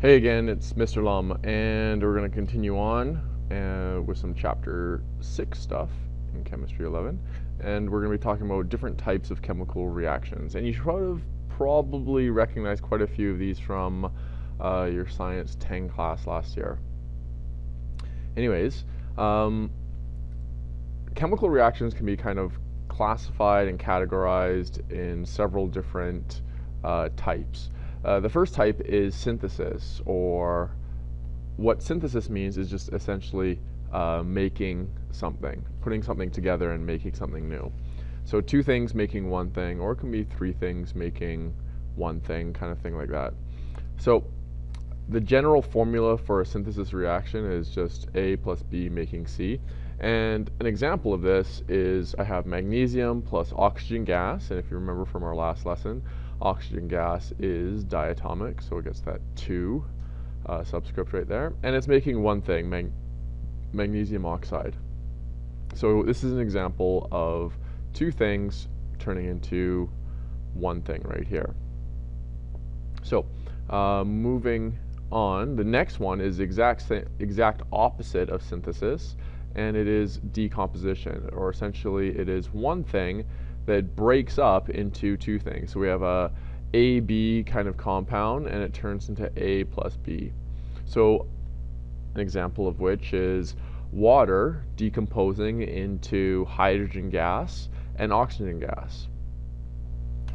Hey again, it's Mr. Lum, and we're going to continue on uh, with some chapter 6 stuff in Chemistry 11. And we're going to be talking about different types of chemical reactions. And you should have probably recognized quite a few of these from uh, your Science 10 class last year. Anyways, um, chemical reactions can be kind of classified and categorized in several different uh, types. Uh, the first type is synthesis, or what synthesis means is just essentially uh, making something, putting something together and making something new. So two things making one thing, or it can be three things making one thing, kind of thing like that. So the general formula for a synthesis reaction is just A plus B making C. And an example of this is I have magnesium plus oxygen gas, and if you remember from our last lesson, Oxygen gas is diatomic, so it gets that 2 uh, subscript right there. And it's making one thing, mag magnesium oxide. So this is an example of two things turning into one thing right here. So uh, moving on, the next one is the exact, exact opposite of synthesis, and it is decomposition, or essentially it is one thing that breaks up into two things. So we have a AB kind of compound and it turns into A plus B. So an example of which is water decomposing into hydrogen gas and oxygen gas.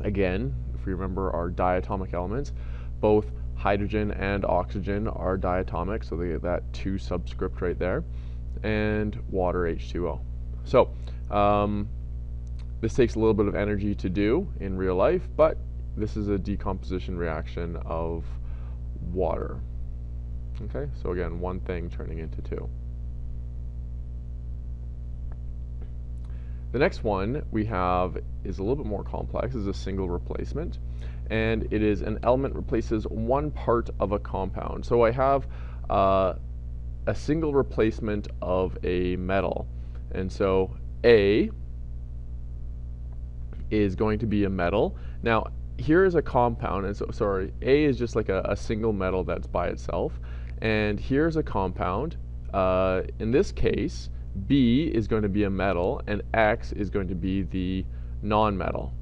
Again, if we remember our diatomic elements, both hydrogen and oxygen are diatomic, so they get that 2 subscript right there, and water H2O. So, um, this takes a little bit of energy to do in real life, but this is a decomposition reaction of water. Okay, so again, one thing turning into two. The next one we have is a little bit more complex, is a single replacement, and it is an element replaces one part of a compound. So I have uh, a single replacement of a metal, and so A is going to be a metal. Now, here is a compound, and so, sorry, A is just like a, a single metal that's by itself, and here's a compound. Uh, in this case, B is going to be a metal, and X is going to be the non-metal.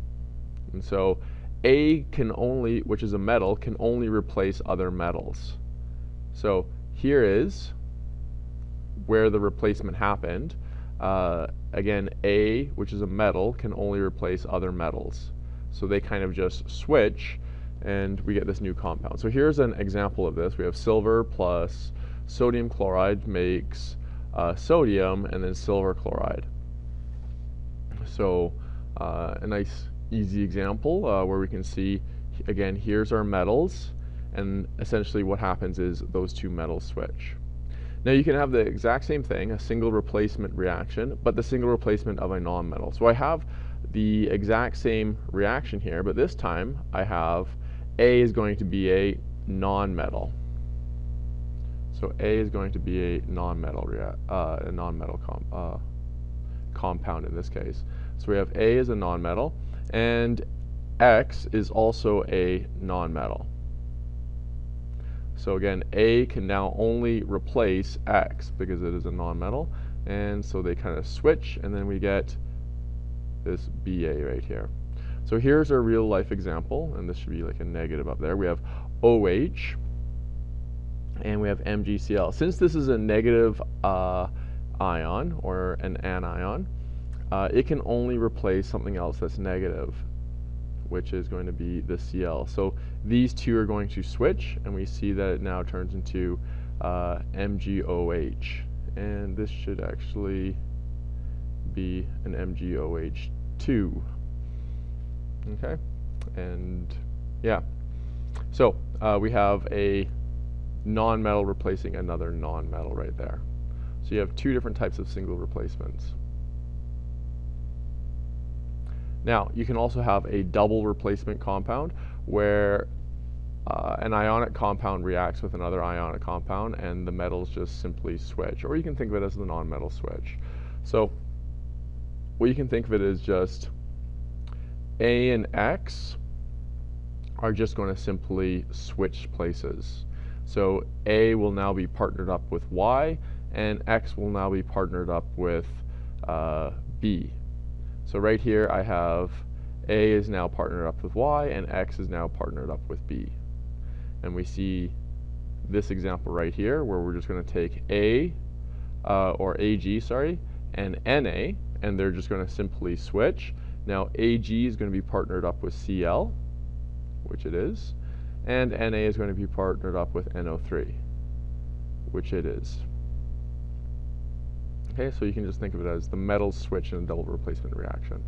And so A can only, which is a metal, can only replace other metals. So here is where the replacement happened. Uh, again, A, which is a metal, can only replace other metals. So they kind of just switch and we get this new compound. So here's an example of this. We have silver plus sodium chloride makes uh, sodium and then silver chloride. So uh, a nice easy example uh, where we can see again here's our metals and essentially what happens is those two metals switch. Now you can have the exact same thing, a single replacement reaction, but the single replacement of a non-metal. So I have the exact same reaction here, but this time I have A is going to be a non-metal. So A is going to be a non-metal uh, a non-metal com uh, compound in this case. So we have A is a non-metal, and X is also a non-metal. So again, A can now only replace X because it is a nonmetal, and so they kind of switch, and then we get this BA right here. So here's our real life example, and this should be like a negative up there. We have OH, and we have MgCl. Since this is a negative uh, ion, or an anion, uh, it can only replace something else that's negative which is going to be the CL. So these two are going to switch, and we see that it now turns into uh, MgOH. And this should actually be an MgOH2. Okay, and yeah. So uh, we have a non-metal replacing another non-metal right there. So you have two different types of single replacements. Now, you can also have a double replacement compound where uh, an ionic compound reacts with another ionic compound and the metals just simply switch. Or you can think of it as the non-metal switch. So what you can think of it as just A and X are just going to simply switch places. So A will now be partnered up with Y, and X will now be partnered up with uh, B. So right here I have A is now partnered up with Y, and X is now partnered up with B. And we see this example right here where we're just going to take A, uh, or AG, sorry, and NA, and they're just going to simply switch. Now AG is going to be partnered up with CL, which it is, and Na is going to be partnered up with NO3, which it is. Okay, so you can just think of it as the metals switch in a double replacement reaction.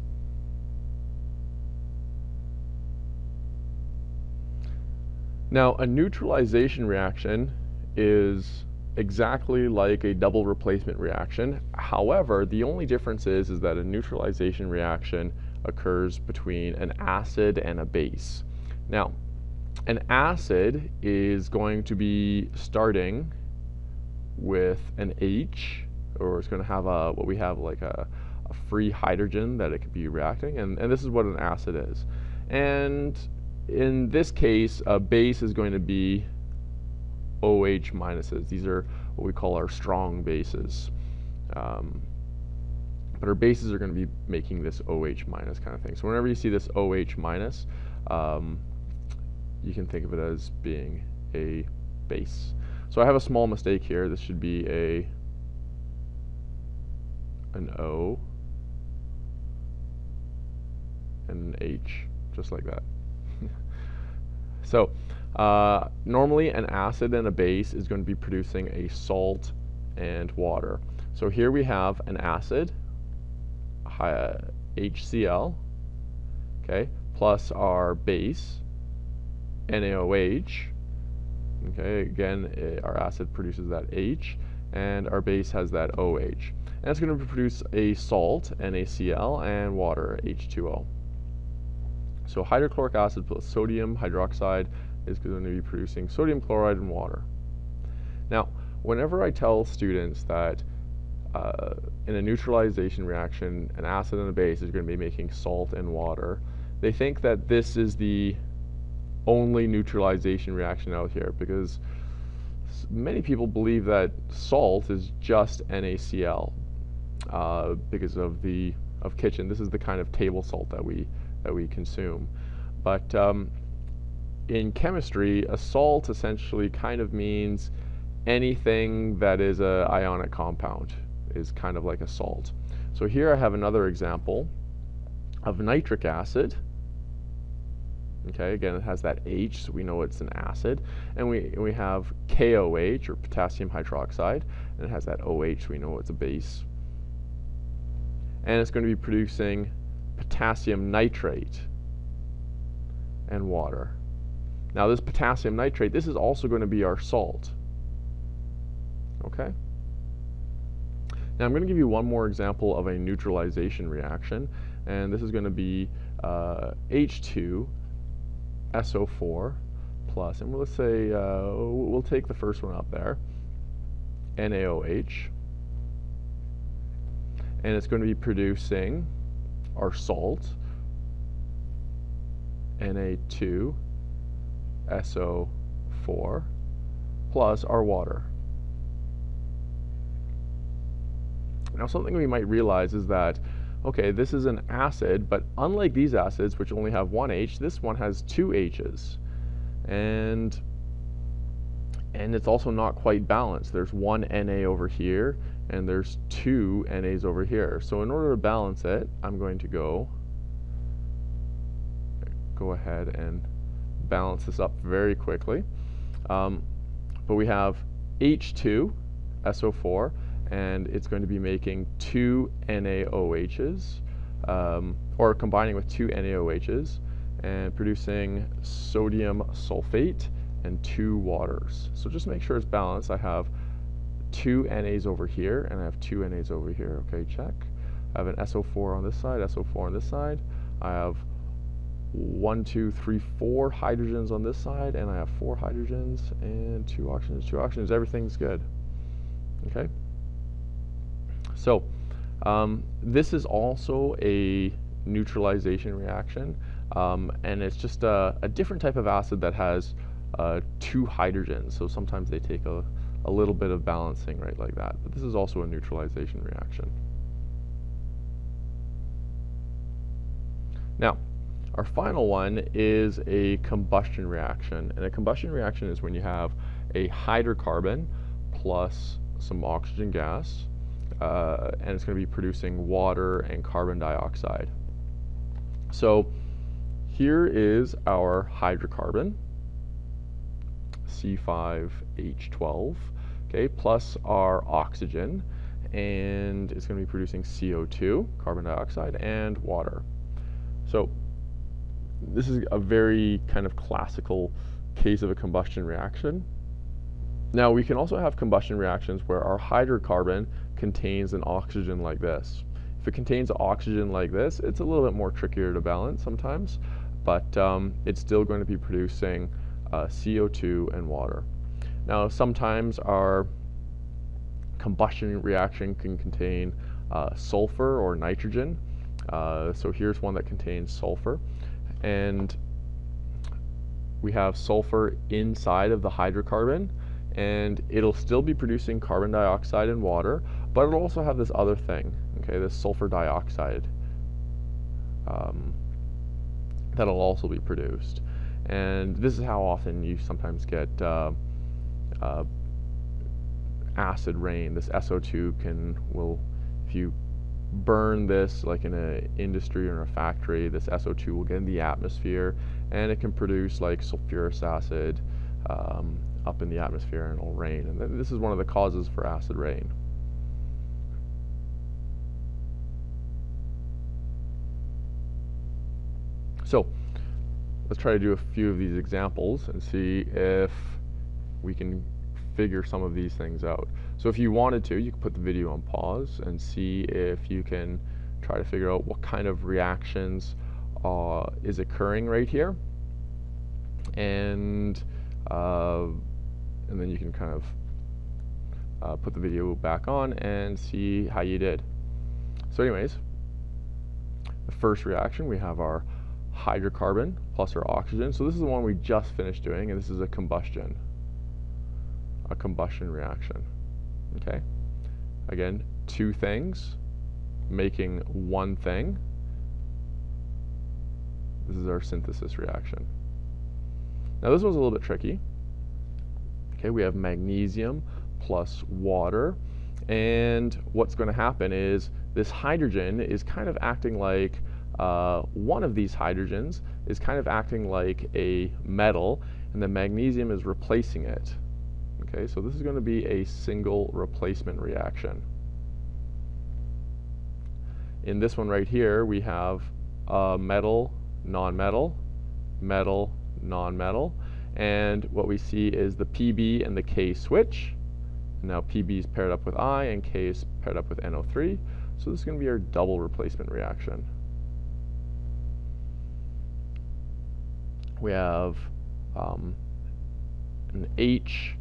Now, a neutralization reaction is exactly like a double replacement reaction. However, the only difference is, is that a neutralization reaction occurs between an acid and a base. Now, an acid is going to be starting with an H, or it's going to have a what we have like a, a free hydrogen that it could be reacting, and, and this is what an acid is. And in this case, a base is going to be OH minuses. These are what we call our strong bases. Um, but our bases are going to be making this OH minus kind of thing. So whenever you see this OH minus, um, you can think of it as being a base. So I have a small mistake here. This should be a an O and an H, just like that. so uh, normally an acid and a base is going to be producing a salt and water. So here we have an acid, HCl, okay, plus our base, NaOH. Okay, again, it, our acid produces that H, and our base has that OH. And it's going to produce a salt, NaCl, and water, H2O. So hydrochloric acid plus sodium hydroxide is going to be producing sodium chloride and water. Now, whenever I tell students that uh, in a neutralization reaction, an acid and a base is going to be making salt and water, they think that this is the only neutralization reaction out here because many people believe that salt is just NaCl uh, because of the of kitchen. This is the kind of table salt that we that we consume. But um, in chemistry, a salt essentially kind of means anything that is a ionic compound is kind of like a salt. So here I have another example of nitric acid. Okay, again, it has that H, so we know it's an acid. And we, we have KOH, or potassium hydroxide, and it has that OH, so we know it's a base. And it's going to be producing potassium nitrate and water. Now this potassium nitrate, this is also going to be our salt. Okay? Now I'm going to give you one more example of a neutralization reaction, and this is going to be uh, H2 SO4 plus, and let's say uh, we'll take the first one up there, NaOH, and it's going to be producing our salt, Na2 SO4 plus our water. Now something we might realize is that, okay, this is an acid, but unlike these acids, which only have one H, this one has two H's. And, and it's also not quite balanced. There's one Na over here, and there's two NAs over here. So in order to balance it, I'm going to go, go ahead and balance this up very quickly. Um, but we have H2, SO4, and it's going to be making two NaOHs, um, or combining with two NaOHs, and producing sodium sulfate and two waters. So just make sure it's balanced. I have two NAs over here, and I have two NAs over here. Okay, check. I have an SO4 on this side, SO4 on this side. I have one, two, three, four hydrogens on this side, and I have four hydrogens and two oxygens, two oxygens. Everything's good. Okay. So um, this is also a neutralization reaction, um, and it's just a, a, different type of acid that has uh, two hydrogens. So sometimes they take a, a little bit of balancing right like that. But this is also a neutralization reaction. Now, our final one is a combustion reaction. And a combustion reaction is when you have a hydrocarbon plus some oxygen gas, uh, and it's going to be producing water and carbon dioxide. So here is our hydrocarbon, C5H12, okay, plus our oxygen, and it's going to be producing CO2, carbon dioxide, and water. So this is a very kind of classical case of a combustion reaction. Now we can also have combustion reactions where our hydrocarbon contains an oxygen like this. If it contains oxygen like this, it's a little bit more trickier to balance sometimes, but um, it's still going to be producing uh, CO2 and water. Now sometimes our combustion reaction can contain uh, sulfur or nitrogen. Uh, so here's one that contains sulfur and we have sulfur inside of the hydrocarbon and it'll still be producing carbon dioxide and water but it'll also have this other thing okay this sulfur dioxide um, that'll also be produced and this is how often you sometimes get uh, uh, acid rain this SO2 can will if you burn this like in an industry or a factory, this SO2 will get in the atmosphere and it can produce like sulfurous acid um, up in the atmosphere and it'll rain. And this is one of the causes for acid rain. So let's try to do a few of these examples and see if we can figure some of these things out. So if you wanted to, you could put the video on pause and see if you can try to figure out what kind of reactions uh, is occurring right here. And, uh, and then you can kind of uh, put the video back on and see how you did. So anyways, the first reaction, we have our hydrocarbon plus our oxygen. So this is the one we just finished doing, and this is a combustion a combustion reaction. Okay? Again, two things making one thing. This is our synthesis reaction. Now this one's a little bit tricky. Okay, we have magnesium plus water and what's going to happen is this hydrogen is kind of acting like uh, one of these hydrogens is kind of acting like a metal and the magnesium is replacing it. Okay, so this is going to be a single replacement reaction. In this one right here, we have a metal, non-metal, metal, non-metal, and what we see is the PB and the K switch. Now PB is paired up with I and K is paired up with NO3, so this is going to be our double replacement reaction. We have um, an H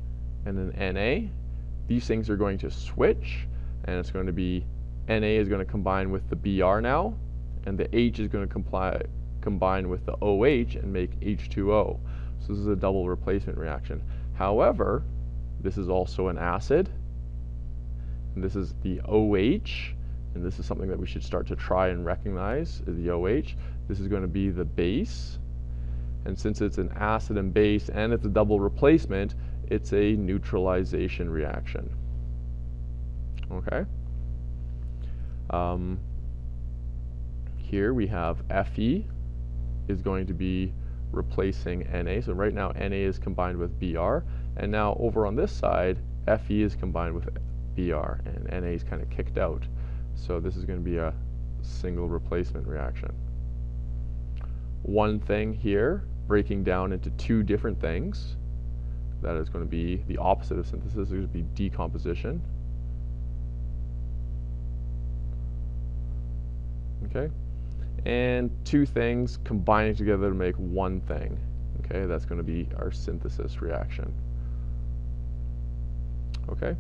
and an Na. These things are going to switch and it's going to be Na is going to combine with the Br now and the H is going to comply, combine with the OH and make H2O. So this is a double replacement reaction. However, this is also an acid and this is the OH and this is something that we should start to try and recognize the OH. This is going to be the base and since it's an acid and base and it's a double replacement, it's a neutralization reaction. Okay? Um, here we have Fe is going to be replacing Na. So right now Na is combined with Br, and now over on this side, Fe is combined with Br, and Na is kind of kicked out. So this is going to be a single replacement reaction. One thing here, breaking down into two different things, that is going to be the opposite of synthesis, it's going to be decomposition. Okay? And two things combining together to make one thing. Okay, that's going to be our synthesis reaction. Okay?